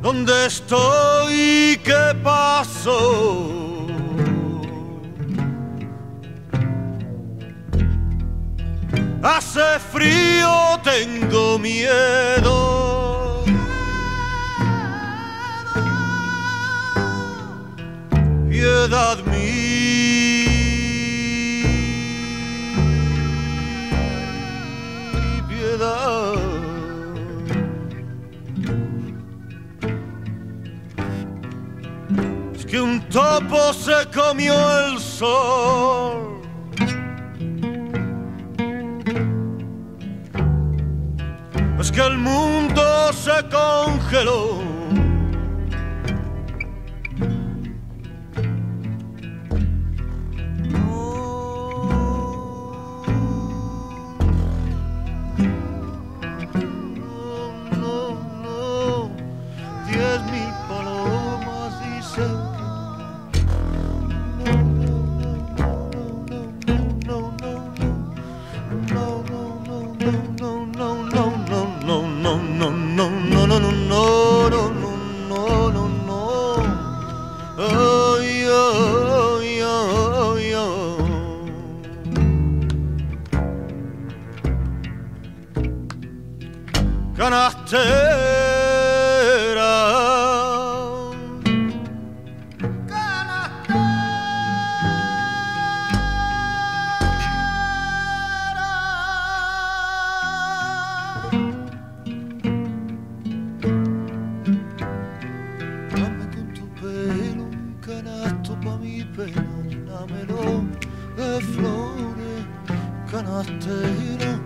¿Dónde estoy? ¿Qué pasó? Hace frío, tengo miedo. Piedad Es que un topo se comió el sol. Es que el mundo se congeló. Canastera. Dame con tu pelo un canasto pa' mi pena, llénamelo de flores, canastera.